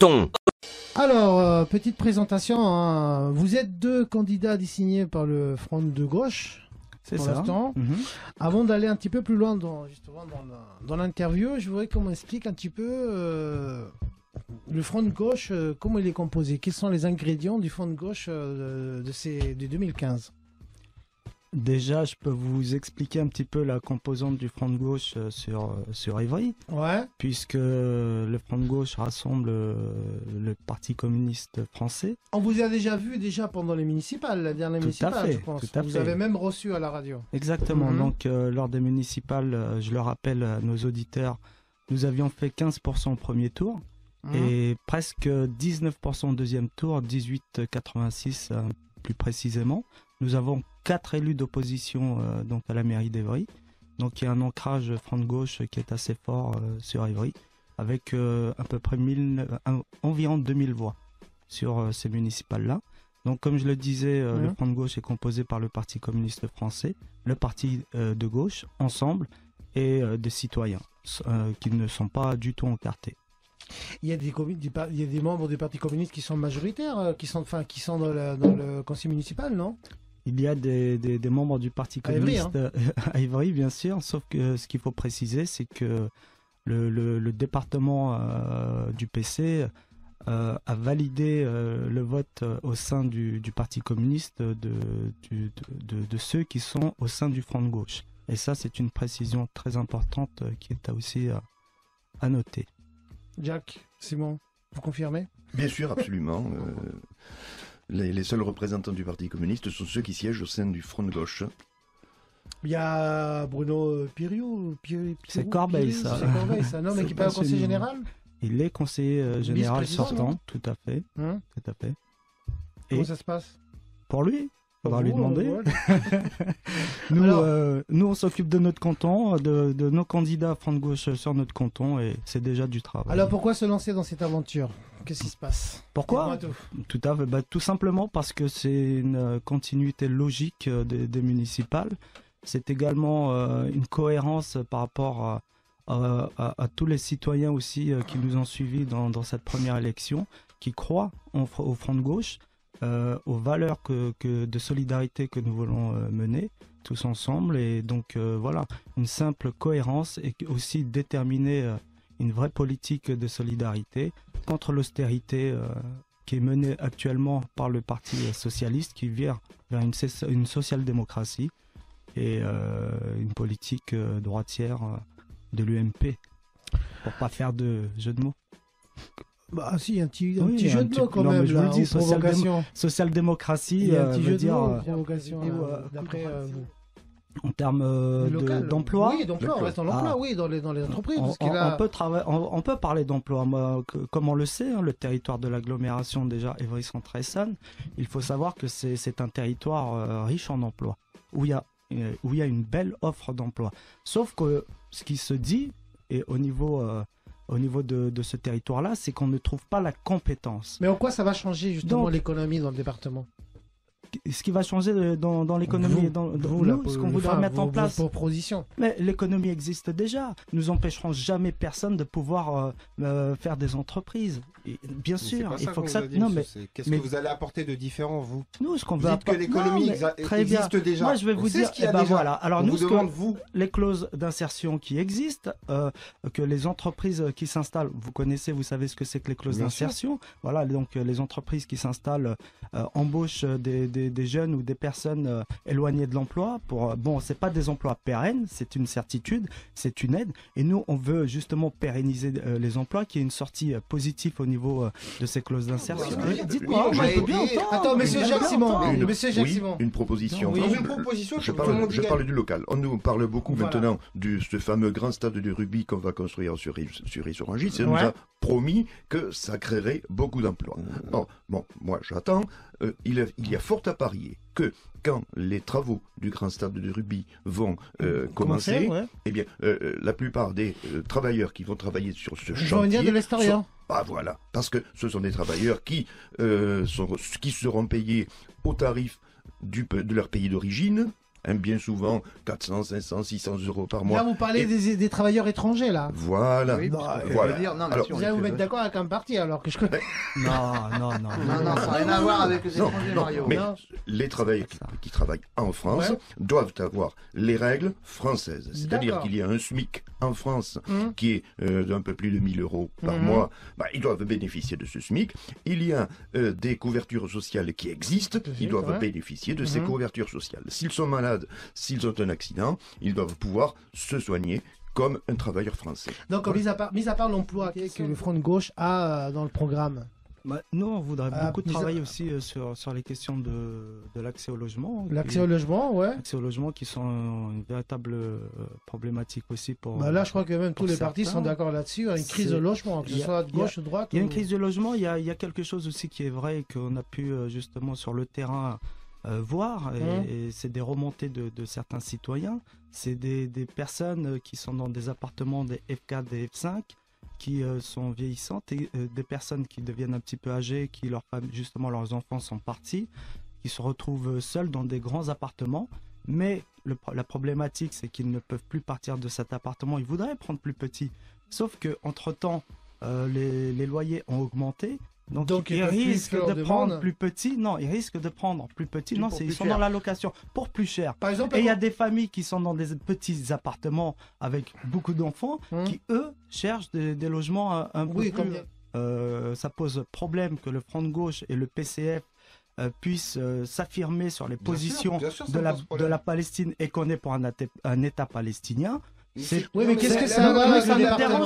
Breton. Alors, euh, petite présentation. hein. Vous êtes deux candidats désignés par le Front de gauche. C'est pour ça. l'instant. Mhm. Avant d'aller un petit peu plus loin dans, justement dans, la- dans l'interview, je voudrais qu'on m'explique un petit peu euh, le Front de gauche, euh, comment il est composé, quels sont les ingrédients du Front de gauche euh, de, ces, de 2015. Déjà, je peux vous expliquer un petit peu la composante du Front de gauche euh, sur, euh, sur Ivry, Ouais. puisque le Front de gauche rassemble euh, le Parti communiste français. On vous a déjà vu déjà pendant les municipales, la dernière Tout à municipale, fait, je pense. tout à vous fait. avez même reçu à la radio. Exactement. Mhm. Donc, euh, lors des municipales, je le rappelle à nos auditeurs, nous avions fait 15% au premier tour Mhm. et presque 19% au deuxième tour, 18,86 euh, plus précisément. Nous avons quatre élus d'opposition euh, donc à la mairie d'Evry. Donc il y a un ancrage front de gauche qui est assez fort euh, sur Ivry, avec euh, à peu près 1000, environ 2000 voix sur ces municipales-là. Donc comme je le disais, euh, Mhm. le front de gauche est composé par le Parti communiste français, le Parti de gauche, ensemble, et des citoyens qui ne sont pas du tout encartés. Il y a des communes, des par- il y a des membres du Parti communiste qui sont majoritaires, qui sont, enfin, qui sont dans, la- dans le conseil municipal, non? Il y a des, des- des membres du Parti À Ivry, communiste euh, à Ivry, bien sûr, sauf que ce qu'il faut préciser, c'est que le, le- le département euh, du PC euh, a validé euh, le vote au sein du, du Parti communiste de, du- de, de- de ceux qui sont au sein du Front de gauche. Et ça, c'est une précision très importante qui est à aussi à noter. Jack, Simon, vous confirmez? Bien sûr, absolument. Les, les seuls représentants du Parti communiste sont ceux qui siègent au sein du Front de gauche. Il y a Bruno Piriou. Piri- C'est Corbeil, Piriou, ça. C'est Corbeil, ça. Non, mais qui est pas au conseil général Il est conseiller euh, général sortant, tout à fait, Hein tout à fait. Comment ça se passe? pour lui, faudra lui demander. ouais. Nous, Alors- euh, nous, on s'occupe de notre canton, de, de nos candidats front de gauche sur notre canton, et c'est déjà du travail. Alors pourquoi se lancer dans cette aventure? Qu'est-ce qui se passe? Pourquoi? Dites-moi tout. Tout à fait. Bah, tout simplement parce que c'est une euh, continuité logique euh, des, des municipales. C'est également euh, une cohérence par rapport à, à- à- à tous les citoyens aussi euh, qui nous ont suivis dans, dans cette première élection, qui croient en au front de gauche, euh, aux valeurs que, que- de solidarité que nous voulons mener tous ensemble. Et donc voilà, une simple cohérence et aussi déterminer une vraie politique de solidarité contre l'austérité euh, qui est menée actuellement par le Parti socialiste qui vire vers une, une social-démocratie et euh, une politique euh, droitière de l'UMP. Pour pas faire de jeu de mots. Bah si, un petit, un Oui, petit un jeu de mots quand non, même, je vous le dis. Social-démocratie a un petit veut jeu de dire mots, provocation, et, là, euh, d'après vous. En termes euh, d'emploi. Oui, d'emploi, on reste dans l'emploi, Ah. oui, dans les, dans les entreprises. On, parce qu'il on- a- on peut trava- on, on peut parler d'emploi. Moi, que- Comme on le sait, hein, le territoire de l'agglomération déjà Évry-Centre-Essonne, il faut savoir que c'est un territoire euh, riche en emplois, où il y a euh, où il y a une belle offre d'emploi. Sauf que ce qui se dit et au niveau euh, au niveau de, de ce territoire-là, c'est qu'on ne trouve pas la compétence. Mais en quoi ça va changer justement l'économie dans le département? Ce qui va changer dans, dans l'économie, et dans, dans- vous, nous, la- ce qu'on voudrait enfin, mettre en place, Vos propositions. Mais l'économie existe déjà. Nous empêcherons jamais personne de pouvoir euh, euh, faire des entreprises. Et bien Mais sûr, il faut que ça. dit, non, mais Qu'est-ce que vous allez apporter de différent, vous nous, ce qu'on Vous veut dites que apporter- l'économie très bien. existe déjà. Moi, je vais vous dire. ce qu'il y a eh ben déjà. voilà. Alors On nous, vous ce que- demande, vous, les clauses d'insertion qui existent, euh, que les entreprises qui s'installent, vous connaissez, vous savez ce que c'est que les clauses d'insertion. Voilà, donc les entreprises qui s'installent euh, embauchent des, des- des jeunes ou des personnes euh, éloignées de l'emploi. Pour euh, bon, c'est pas des emplois pérennes, c'est une certitude, c'est une aide. Et nous, on veut justement pérenniser euh, les emplois, qu'il y ait une sortie euh, positive au niveau euh, de ces clauses d'insertion. Oui, Dites-moi, oui, moi, je bien entendre, Attends, monsieur je Jacques Simon. Une, Monsieur Jacques oui, Simon. une proposition. Oui, une je- proposition, Je monde parle, je parle du local. On nous parle beaucoup Voilà. maintenant de ce fameux grand stade de rugby qu'on va construire sur sur sur. Et on Ouais. nous a promis que ça créerait beaucoup d'emplois. Or, bon, moi j'attends. Euh, il, y a- il y a fort à parier que quand les travaux du grand stade de rugby vont euh, commencer, ouais. eh bien, euh, euh, la plupart des euh, travailleurs qui vont travailler sur ce Je veux venir chantier de l'extérieur. ah voilà, parce que ce sont des travailleurs qui, sont, qui seront payés au tarif du, de leur pays d'origine, hein, bien souvent 400, 500, 600 euros par mois. Là, vous parlez Et- des, des travailleurs étrangers, là. Voilà. Oui, Non, je voilà. veux dire, non, mais Alors, si on Vous allez vous mettre d'accord avec un parti, alors que je connais. Non, non, non. Non, non, ça n'a rien à voir avec les étrangers, non, Mario. mais Non. les travailleurs qui, travaillent en France Ouais. doivent avoir les règles françaises. C'est-à-dire qu'il y a un SMIC en France Hum. qui est euh, d'un peu plus de 1000 euros par Mhm. mois. Bah, ils doivent bénéficier de ce SMIC. Il y a euh, des couvertures sociales qui existent. Ils doivent ouais. bénéficier de ces Mhm. couvertures sociales. S'ils sont malades, s'ils ont un accident, ils doivent pouvoir se soigner comme un travailleur français. Donc, mis à part, mis à part l'emploi que le Front de Gauche a euh, dans le programme, Bah, nous, on voudrait Ah, beaucoup mais ça- travailler aussi euh, sur, sur les questions de, de l'accès au logement. l'accès au logement, ouais. l'accès au logement qui sont une véritable euh, problématique aussi pour. Bah là, je crois que même tous les partis sont d'accord là-dessus. Il y a une crise de logement, que ce soit de a- gauche, de droite. Il y a une ou- crise de logement, il y a, il y a quelque chose aussi qui est vrai et qu'on a pu justement sur le terrain euh, voir, et, et c'est des remontées de, de certains citoyens. C'est des, des personnes euh, qui sont dans des appartements des F4, des F5, qui euh, sont vieillissantes, et euh, des personnes qui deviennent un petit peu âgées, qui leur justement leurs enfants sont partis, qui se retrouvent seuls dans des grands appartements. Mais le la problématique, c'est qu'ils ne peuvent plus partir de cet appartement. Ils voudraient prendre plus petit. Sauf que entre temps, les, les loyers ont augmenté. Donc, Donc, ils risquent de prendre plus petit. Non, ils risquent de prendre plus petit. Non, ils sont cher. dans la location pour plus cher. Par exemple, Et il y a des familles qui sont dans des petits appartements avec beaucoup d'enfants Hum. qui, eux, cherchent des, des logements un, un peu Oui, plus... comme- Euh, ça pose problème que le Front de gauche et le PCF euh, puissent euh, s'affirmer sur les Bien positions sûr, de, la, de Palestine et qu'on est pour un État palestinien. C'est- Oui, mais qu'est-ce que ça va avec le ne département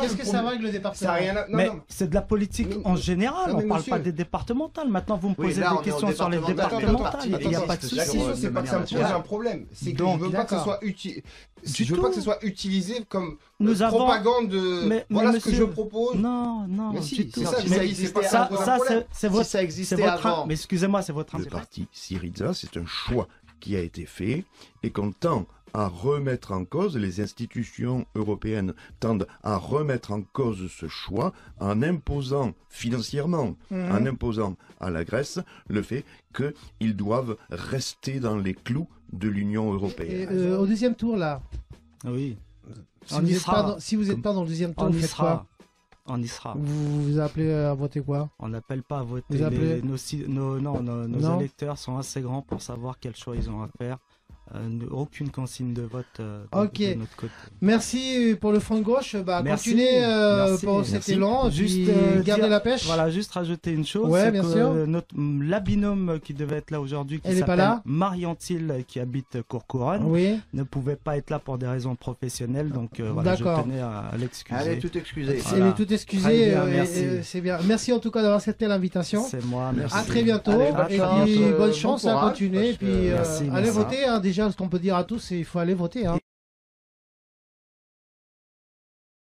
Qu'est-ce que ça va avec le département a rien à... non, mais c'est de la politique en général, on parle monsieur- pas des départementales. Maintenant, vous me Oui, posez des questions sur les départementales. Il n'y a pas de souci. question, c'est pas que ça me pose un problème. C'est que Donc, je veux pas que ce d'accord. soit utilisé. Du Je veux pas que ce soit utilisé comme Nous euh, avons- propagande de. Mais- voilà mais ce que monsieur- je propose. Non, non, Mais si, tout. c'est ça, Si mais ça c'est existait pas Ça, ça c'est c'est Si votre, ça c'est existait votre, avant. mais excusez-moi, c'est votre Le parti Syriza, c'est un choix qui a été fait et qu'on tend à remettre en cause, les institutions européennes tendent à remettre en cause ce choix en imposant financièrement, Mhm. en imposant à la Grèce le fait qu'ils doivent rester dans les clous de l'Union Et, européenne. euh, au deuxième tour, là, Oui, si On vous y n'êtes sera. pas, dans- si vous êtes Comme- pas dans le deuxième tour, on vous y faites sera. quoi On y sera. vous vous appelez à voter quoi On n'appelle pas à voter. Vous appelez- Les- nos, ci- nos- non, nos, nos Non. électeurs sont assez grands pour savoir quel choix ils ont à faire. Euh, aucune consigne de vote euh, de, Ok. de notre côté. Merci pour le front de gauche. Bah, Merci. continuez euh, Merci. pour cet Merci. élan. Juste, euh, gardez dire- la pêche. Voilà, juste rajouter une chose. Ouais, c'est bien que sûr. Notre, la binôme qui devait être là aujourd'hui, qui s'appelle Thiel, qui habite Courcouronne, Oui. ne pouvait pas être là pour des raisons professionnelles. Donc euh, voilà, je D'accord. tenais à, à l'excuser. Elle est tout excusée. Elle Voilà. est tout Très excusée. bien, euh, merci. et- et C'est bien. Merci en tout cas d'avoir accepté l'invitation. C'est moi, merci. À très bientôt. Allez, et chance, puis bonne bon chance à continuer. Puis Merci, allez voter. hein. Ce qu'on peut dire à tous, c'est qu'il faut aller voter. hein.